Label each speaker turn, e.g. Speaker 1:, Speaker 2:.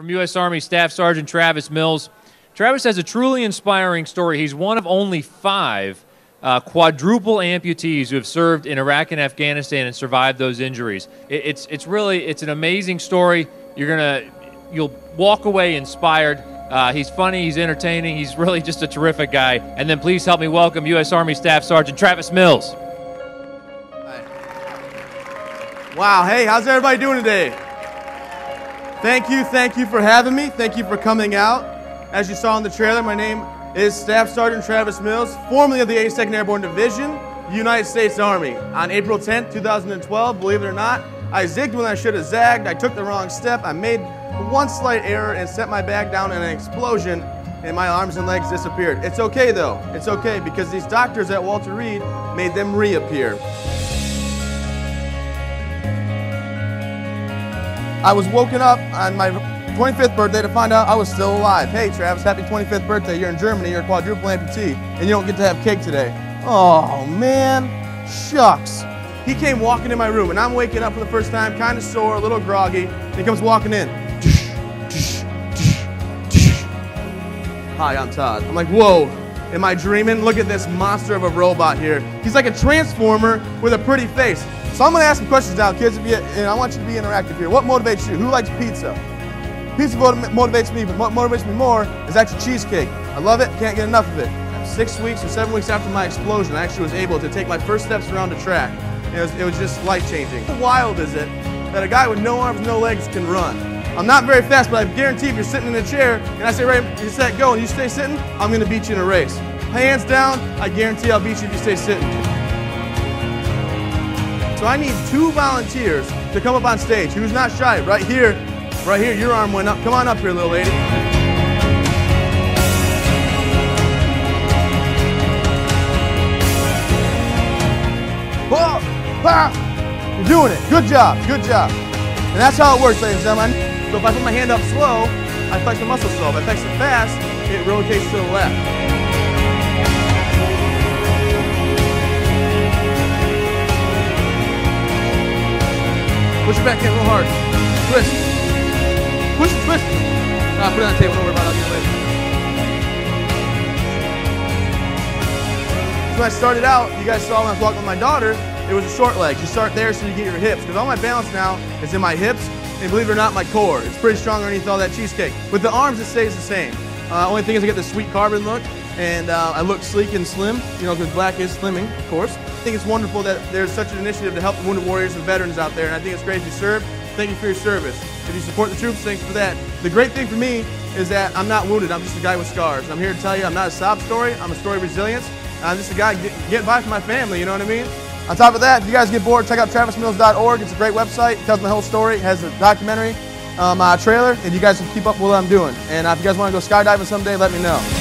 Speaker 1: from U.S. Army Staff Sergeant Travis Mills. Travis has a truly inspiring story. He's one of only five uh, quadruple amputees who have served in Iraq and Afghanistan and survived those injuries. It, it's it's really it's an amazing story. You're gonna you'll walk away inspired. Uh, he's funny, he's entertaining, he's really just a terrific guy. And then please help me welcome U.S. Army Staff Sergeant Travis Mills.
Speaker 2: Wow, hey, how's everybody doing today? Thank you, thank you for having me. Thank you for coming out. As you saw in the trailer, my name is Staff Sergeant Travis Mills, formerly of the 82nd Airborne Division, United States Army. On April 10th, 2012, believe it or not, I zigged when I should have zagged. I took the wrong step. I made one slight error and set my bag down in an explosion, and my arms and legs disappeared. It's okay though. It's okay because these doctors at Walter Reed made them reappear. I was woken up on my 25th birthday to find out I was still alive. Hey, Travis, happy 25th birthday. You're in Germany, you're a quadruple amputee, and you don't get to have cake today. Oh, man. Shucks. He came walking in my room, and I'm waking up for the first time, kind of sore, a little groggy, and he comes walking in. Hi, I'm Todd. I'm like, whoa, am I dreaming? Look at this monster of a robot here. He's like a transformer with a pretty face. So I'm gonna ask some questions now, kids, you, and I want you to be interactive here. What motivates you? Who likes pizza? Pizza motivates me, but what motivates me more is actually cheesecake. I love it, can't get enough of it. Six weeks or seven weeks after my explosion, I actually was able to take my first steps around the track. It was, it was just life-changing. How wild is it that a guy with no arms, no legs can run? I'm not very fast, but I guarantee if you're sitting in a chair and I say, right, you set, go, and you stay sitting, I'm gonna beat you in a race. Hands down, I guarantee I'll beat you if you stay sitting. So I need two volunteers to come up on stage. Who's not shy? Right here, right here, your arm went up. Come on up here, little lady. You're doing it. Good job. Good job. And that's how it works, ladies and gentlemen. So if I put my hand up slow, I flex the muscle slow. If I flex it fast, it rotates to the left. Push your back in real hard. Twist. Push, twist. Nah, put it on the table. Don't worry about it. So when I started out, you guys saw when I was walking with my daughter, it was a short leg. You start there so you get your hips. Because all my balance now is in my hips, and believe it or not, my core. It's pretty strong underneath all that cheesecake. With the arms, it stays the same. Uh, only thing is I get the sweet carbon look, and uh, I look sleek and slim, you know, because black is slimming, of course. I think it's wonderful that there's such an initiative to help the wounded warriors and veterans out there, and I think it's great if you serve. Thank you for your service. If you support the troops, thanks for that. The great thing for me is that I'm not wounded. I'm just a guy with scars. I'm here to tell you I'm not a sob story. I'm a story of resilience. I'm just a guy getting by for my family, you know what I mean? On top of that, if you guys get bored, check out travismills.org. It's a great website. It tells my whole story. It has a documentary, um, uh, trailer, and you guys can keep up with what I'm doing. And uh, if you guys want to go skydiving someday, let me know.